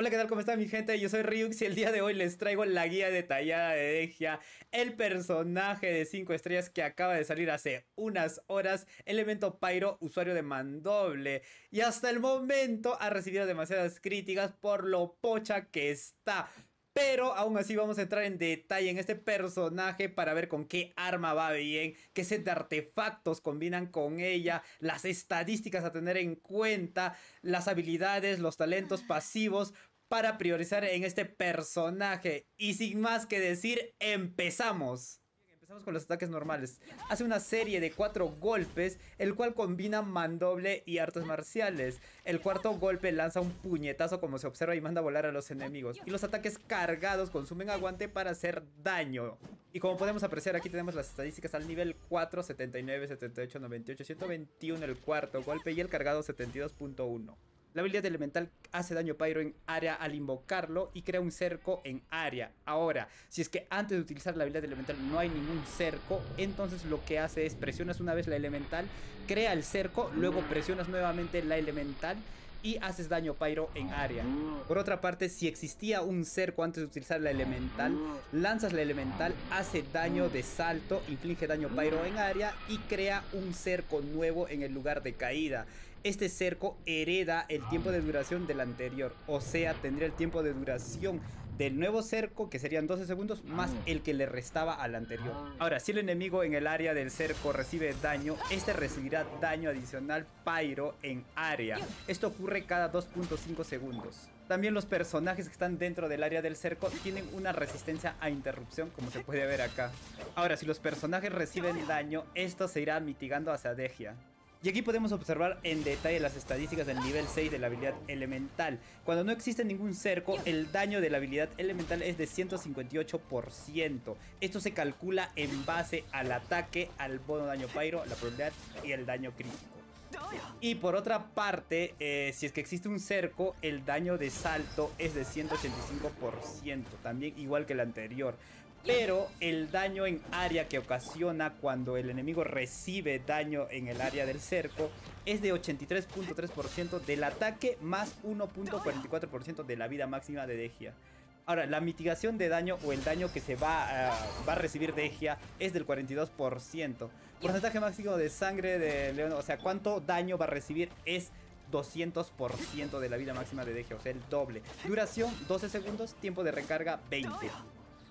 Hola, ¿qué tal? ¿Cómo están mi gente? Yo soy Ryux y el día de hoy les traigo la guía detallada de Degia, el personaje de 5 estrellas que acaba de salir hace unas horas, elemento Pyro, usuario de mandoble, y hasta el momento ha recibido demasiadas críticas por lo pocha que está. Pero aún así vamos a entrar en detalle en este personaje para ver con qué arma va bien, qué set de artefactos combinan con ella, las estadísticas a tener en cuenta, las habilidades, los talentos pasivos para priorizar en este personaje. Y sin más que decir, empezamos. Empezamos con los ataques normales. Hace una serie de cuatro golpes, el cual combina mandoble y artes marciales. El cuarto golpe lanza un puñetazo como se observa y manda a volar a los enemigos. Y los ataques cargados consumen aguante para hacer daño. Y como podemos apreciar aquí tenemos las estadísticas al nivel 4, 79, 78, 98, 121 el cuarto golpe y el cargado 72.1. La habilidad elemental hace daño pyro en área al invocarlo y crea un cerco en área. Ahora, si es que antes de utilizar la habilidad elemental no hay ningún cerco, entonces lo que hace es presionas una vez la elemental, crea el cerco, luego presionas nuevamente la elemental y haces daño pyro en área. Por otra parte, si existía un cerco antes de utilizar la elemental, lanzas la elemental, hace daño de salto, inflige daño pyro en área y crea un cerco nuevo en el lugar de caída. Este cerco hereda el tiempo de duración del anterior, o sea, tendría el tiempo de duración del nuevo cerco, que serían 12 segundos, más el que le restaba al anterior. Ahora, si el enemigo en el área del cerco recibe daño, este recibirá daño adicional pyro en área. Esto ocurre cada 2.5 segundos. También los personajes que están dentro del área del cerco tienen una resistencia a interrupción, como se puede ver acá. Ahora, si los personajes reciben daño, esto se irá mitigando hacia Degia. Y aquí podemos observar en detalle las estadísticas del nivel 6 de la habilidad elemental. Cuando no existe ningún cerco, el daño de la habilidad elemental es de 158%. Esto se calcula en base al ataque, al bono daño pyro, la probabilidad y el daño crítico. Y por otra parte, eh, si es que existe un cerco, el daño de salto es de 185%, también igual que el anterior. Pero el daño en área que ocasiona cuando el enemigo recibe daño en el área del cerco es de 83.3% del ataque más 1.44% de la vida máxima de Degia. Ahora, la mitigación de daño o el daño que se va va a recibir Degia es del 42%. Porcentaje máximo de sangre de León, o sea, cuánto daño va a recibir es 200% de la vida máxima de Degia, o sea, el doble. Duración 12 segundos, tiempo de recarga 20.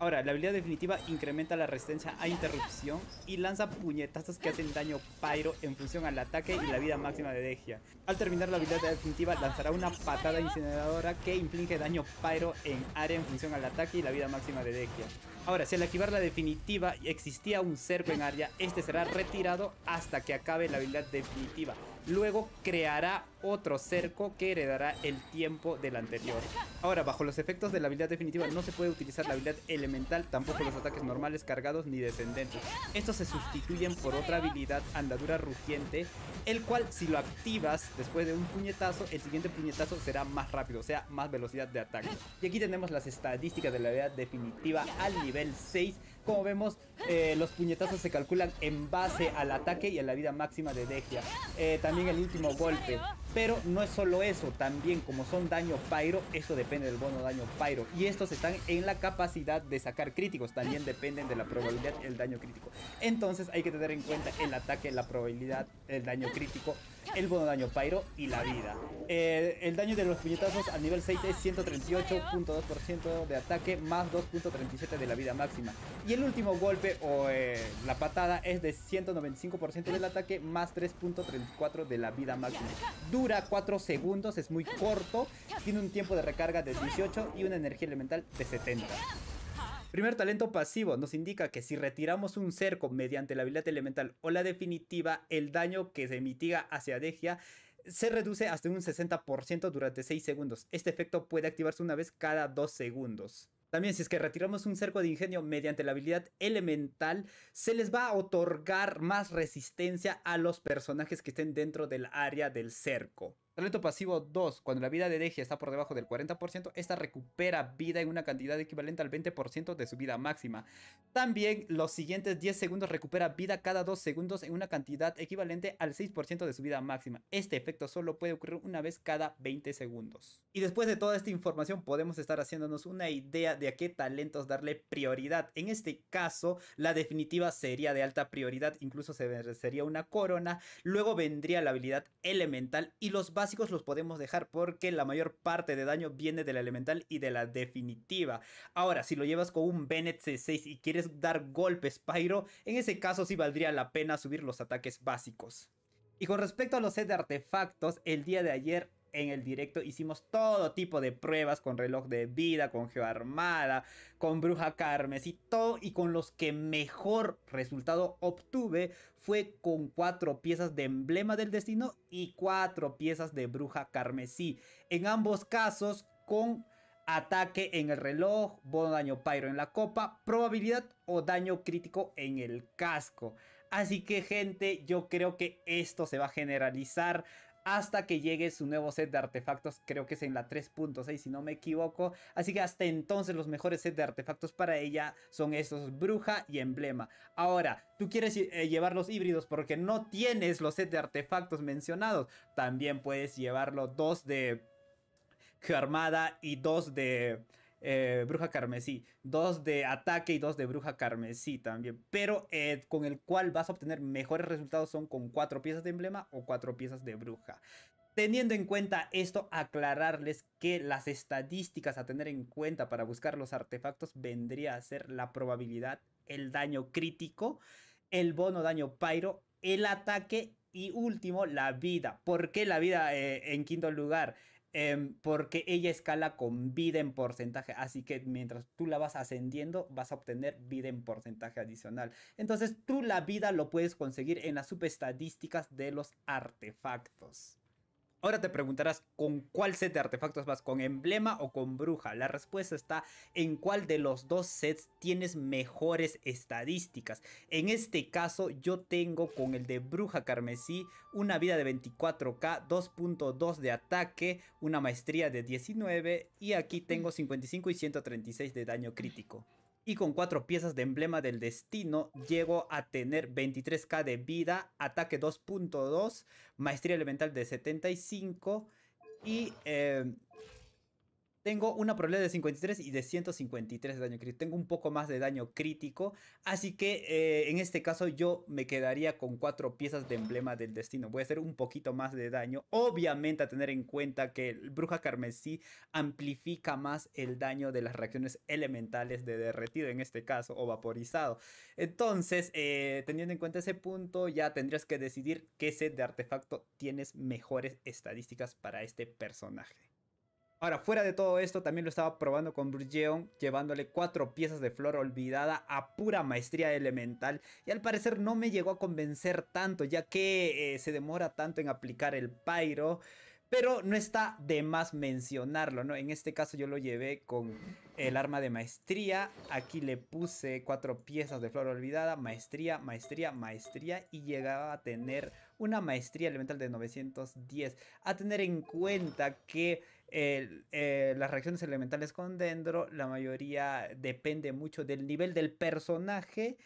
Ahora, la habilidad definitiva incrementa la resistencia a interrupción y lanza puñetazos que hacen daño pyro en función al ataque y la vida máxima de Degia. Al terminar la habilidad definitiva lanzará una patada incineradora que inflige daño pyro en área en función al ataque y la vida máxima de Degia. Ahora, si al activar la definitiva existía un cerco en área, este será retirado hasta que acabe la habilidad definitiva. Luego creará otro cerco que heredará el tiempo del anterior. Ahora, bajo los efectos de la habilidad definitiva no se puede utilizar la habilidad elemental, tampoco los ataques normales cargados ni descendentes. Estos se sustituyen por otra habilidad andadura rugiente, el cual si lo activas después de un puñetazo, el siguiente puñetazo será más rápido, o sea, más velocidad de ataque. Y aquí tenemos las estadísticas de la habilidad definitiva al nivel 6 como vemos, eh, los puñetazos se calculan en base al ataque y a la vida máxima de Degia. Eh, también el último golpe. Pero no es solo eso, también como son daño pyro, eso depende del bono daño pyro. Y estos están en la capacidad de sacar críticos, también dependen de la probabilidad del daño crítico. Entonces hay que tener en cuenta el ataque, la probabilidad, el daño crítico, el bono daño pyro y la vida. Eh, el daño de los puñetazos al nivel 6 es 138.2% de ataque más 2.37 de la vida máxima. Y el último golpe o eh, la patada es de 195% del ataque más 3.34 de la vida máxima. Dura 4 segundos, es muy corto, tiene un tiempo de recarga de 18 y una energía elemental de 70. Primer talento pasivo nos indica que si retiramos un cerco mediante la habilidad elemental o la definitiva, el daño que se mitiga hacia Degia se reduce hasta un 60% durante 6 segundos. Este efecto puede activarse una vez cada 2 segundos. También si es que retiramos un cerco de ingenio mediante la habilidad elemental, se les va a otorgar más resistencia a los personajes que estén dentro del área del cerco. Talento pasivo 2. Cuando la vida de Degia está por debajo del 40%, esta recupera vida en una cantidad equivalente al 20% de su vida máxima. También los siguientes 10 segundos recupera vida cada 2 segundos en una cantidad equivalente al 6% de su vida máxima. Este efecto solo puede ocurrir una vez cada 20 segundos. Y después de toda esta información podemos estar haciéndonos una idea de a qué talentos darle prioridad. En este caso, la definitiva sería de alta prioridad, incluso se sería una corona. Luego vendría la habilidad elemental y los básicos los podemos dejar porque la mayor parte de daño viene de la elemental y de la definitiva. Ahora, si lo llevas con un Bennett C6 y quieres dar golpes Pyro, en ese caso sí valdría la pena subir los ataques básicos. Y con respecto a los set de artefactos, el día de ayer en el directo hicimos todo tipo de pruebas con reloj de vida, con geoarmada, con bruja carmesí, todo y con los que mejor resultado obtuve fue con cuatro piezas de emblema del destino y cuatro piezas de bruja carmesí. En ambos casos con ataque en el reloj, bono daño pyro en la copa, probabilidad o daño crítico en el casco. Así que gente, yo creo que esto se va a generalizar hasta que llegue su nuevo set de artefactos, creo que es en la 3.6 si no me equivoco, así que hasta entonces los mejores sets de artefactos para ella son estos bruja y emblema. Ahora, tú quieres eh, llevar los híbridos porque no tienes los sets de artefactos mencionados, también puedes llevarlo dos de armada y dos de eh, bruja carmesí, dos de ataque y dos de bruja carmesí también, pero eh, con el cual vas a obtener mejores resultados son con cuatro piezas de emblema o cuatro piezas de bruja. Teniendo en cuenta esto, aclararles que las estadísticas a tener en cuenta para buscar los artefactos vendría a ser la probabilidad, el daño crítico, el bono daño pyro, el ataque y último, la vida. ¿Por qué la vida eh, en quinto lugar? Em, porque ella escala con vida en porcentaje. Así que mientras tú la vas ascendiendo, vas a obtener vida en porcentaje adicional. Entonces tú la vida lo puedes conseguir en las subestadísticas de los artefactos. Ahora te preguntarás con cuál set de artefactos vas, con emblema o con bruja. La respuesta está en cuál de los dos sets tienes mejores estadísticas. En este caso yo tengo con el de bruja carmesí una vida de 24k, 2.2 de ataque, una maestría de 19 y aquí tengo 55 y 136 de daño crítico y con cuatro piezas de emblema del destino llego a tener 23k de vida, ataque 2.2, maestría elemental de 75 y eh, tengo una probabilidad de 53 y de 153 de daño crítico. Tengo un poco más de daño crítico. Así que eh, en este caso yo me quedaría con cuatro piezas de emblema del destino. Voy a hacer un poquito más de daño. Obviamente a tener en cuenta que el Bruja Carmesí amplifica más el daño de las reacciones elementales de derretido en este caso o vaporizado. Entonces eh, teniendo en cuenta ese punto ya tendrías que decidir qué set de artefacto tienes mejores estadísticas para este personaje. Ahora, fuera de todo esto, también lo estaba probando con Brugeon, llevándole cuatro piezas de flor olvidada a pura maestría elemental. Y al parecer no me llegó a convencer tanto, ya que eh, se demora tanto en aplicar el Pyro. Pero no está de más mencionarlo, ¿no? En este caso yo lo llevé con el arma de maestría. Aquí le puse cuatro piezas de flor olvidada, maestría, maestría, maestría. Y llegaba a tener una maestría elemental de 910. A tener en cuenta que eh, las reacciones elementales con Dendro, la mayoría depende mucho del nivel del personaje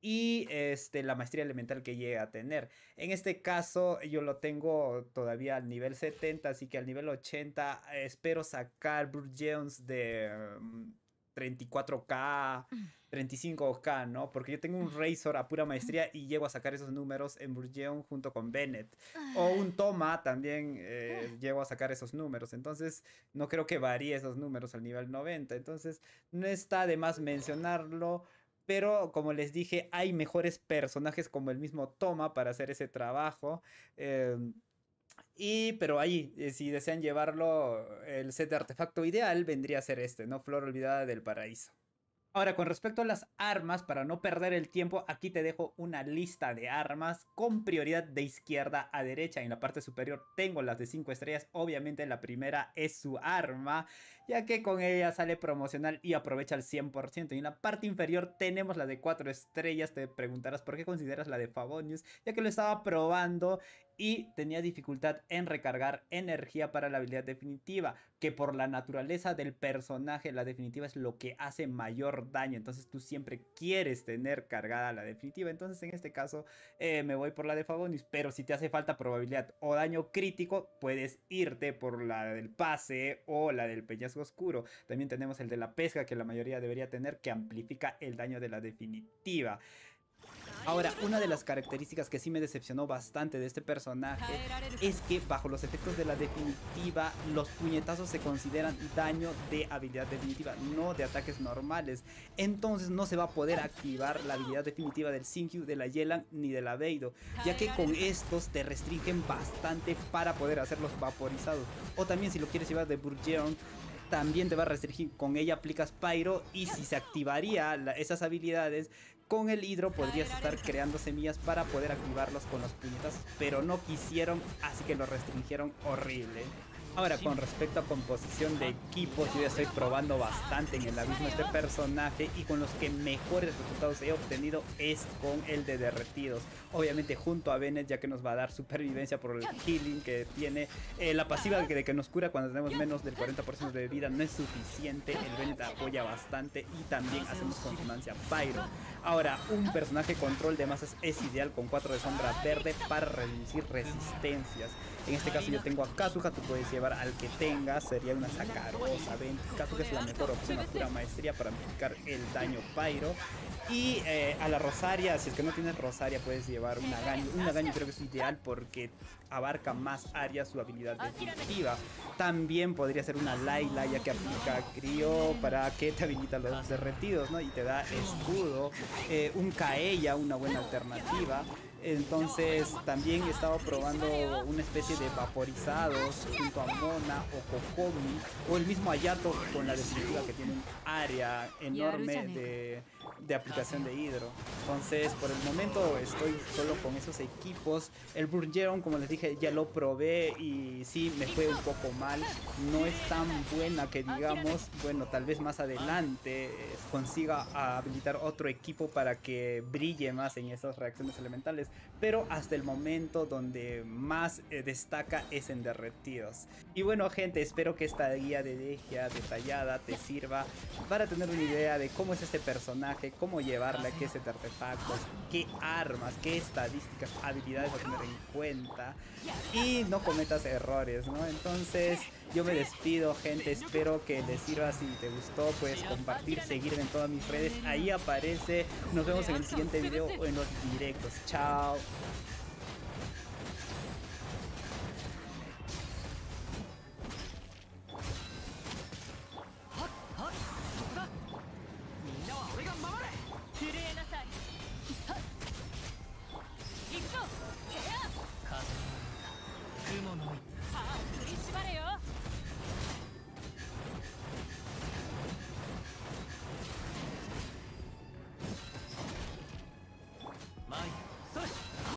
y este, la maestría elemental que llegue a tener. En este caso yo lo tengo todavía al nivel 70, así que al nivel 80 espero sacar Jones de 34k, mm, 35k, ¿no? Porque yo tengo un Razor a pura maestría y llego a sacar esos números en Burgeon junto con Bennett. O un Toma también eh, llego a sacar esos números. Entonces, no creo que varíe esos números al nivel 90. Entonces, no está de más mencionarlo. Pero como les dije, hay mejores personajes como el mismo Toma para hacer ese trabajo. Em, y, pero ahí, eh, si desean llevarlo, el set de artefacto ideal vendría a ser este, ¿no? Flor olvidada del paraíso. Ahora, con respecto a las armas, para no perder el tiempo, aquí te dejo una lista de armas con prioridad de izquierda a derecha. En la parte superior tengo las de 5 estrellas. Obviamente la primera es su arma, ya que con ella sale promocional y aprovecha al 100%. Y en la parte inferior tenemos la de 4 estrellas. Te preguntarás por qué consideras la de Favonius, ya que lo estaba probando y tenía dificultad en recargar energía para la habilidad definitiva, que por la naturaleza del personaje la definitiva es lo que hace mayor daño, entonces tú siempre quieres tener cargada la definitiva, entonces en este caso eh, me voy por la de Fagonis, pero si te hace falta probabilidad o daño crítico, puedes irte por la del pase o la del peñasco oscuro, también tenemos el de la pesca que la mayoría debería tener que amplifica el daño de la definitiva. Ahora, una de las características que sí me decepcionó bastante de este personaje es que bajo los efectos de la definitiva, los puñetazos se consideran daño de habilidad definitiva, no de ataques normales. Entonces no se va a poder activar la habilidad definitiva del Sinkyu, de la Yelan ni de la Beido, ya que con estos te restringen bastante para poder hacerlos vaporizados. O también si lo quieres llevar de Burgeon, también te va a restringir. Con ella aplicas Pyro y si se activaría esas habilidades, con el hidro podrías estar creando semillas para poder activarlos con los puñetas, pero no quisieron, así que lo restringieron horrible. Ahora, con respecto a composición de equipos, yo ya estoy probando bastante en el abismo este personaje y con los que mejores resultados he obtenido es con el de derretidos. Obviamente junto a Bennett, ya que nos va a dar supervivencia por el healing que tiene. Eh, la pasiva de que nos cura cuando tenemos menos del 40% de vida no es suficiente. El Bennett apoya bastante y también hacemos consonancia Pyro. Ahora, un personaje control de masas es ideal con 4 de sombra verde para reducir resistencias. En este caso yo tengo a Kazuha, tú puedes llevar al que tengas, sería una sacarosa. Ven, Kazuha es la mejor opción pura maestría para amplificar el daño Pyro. Y eh, a la Rosaria, si es que no tienes Rosaria, puedes llevar una Gaño. Una Gaño creo que es ideal porque abarca más áreas su habilidad definitiva. También podría ser una Laila, ya que aplica Crío para que te habilita los derretidos, ¿no? Y te da escudo. Eh, un Kaeya, una buena alternativa. Entonces también he estado probando una especie de vaporizados junto a Mona o Kokomi o el mismo Ayato con la definitiva que tiene un área enorme de, de aplicación de hidro. Entonces por el momento estoy solo con esos equipos. El Burgeon como les dije ya lo probé y sí me fue un poco mal. No es tan buena que digamos, bueno tal vez más adelante consiga habilitar otro equipo para que brille más en esas reacciones elementales pero hasta el momento donde más eh, destaca es en derretidos. Y bueno gente, espero que esta guía de Degia detallada te sirva para tener una idea de cómo es este personaje, cómo llevarle a qué set artefactos, qué armas, qué estadísticas, habilidades a tener en cuenta. Y no cometas errores, ¿no? Entonces yo me despido gente, espero que les sirva, si te gustó puedes compartir, seguirme en todas mis redes, ahí aparece, nos vemos en el siguiente video o en los directos, chao.